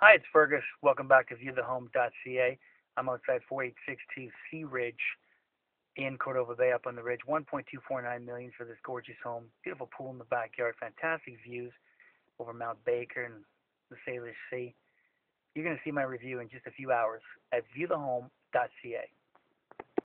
Hi, it's Fergus. Welcome back to viewthehome.ca. I'm outside 4862 Sea Ridge in Cordova Bay up on the ridge. 1.249 million for this gorgeous home. Beautiful pool in the backyard. Fantastic views over Mount Baker and the Salish Sea. You're going to see my review in just a few hours at viewthehome.ca.